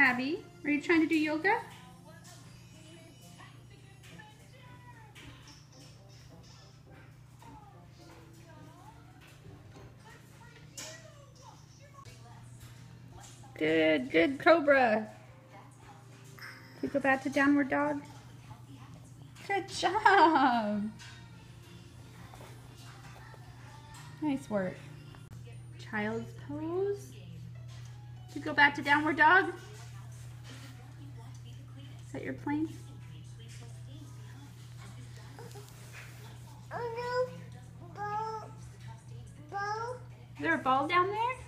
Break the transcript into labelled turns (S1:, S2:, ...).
S1: Abby, are you trying to do yoga? Good, good Cobra. We go back to downward dog. Good job. Nice work. Child's pose. To go back to downward dog. Is that your plane?
S2: Oh no. Ball. Ball.
S1: Is there a ball down there?